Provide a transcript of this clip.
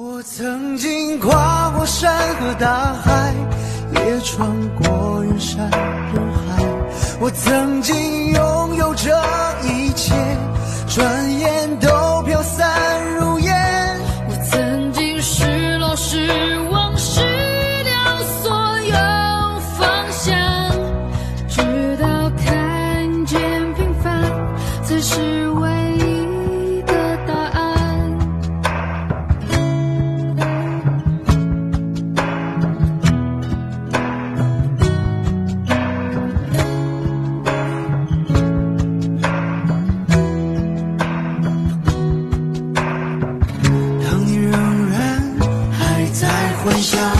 我曾经跨过山和大海，也穿过人山人海。我曾经拥有这一切，转眼都飘散如烟。我曾经失落失望失掉所有方向，直到看见平凡才是唯我想。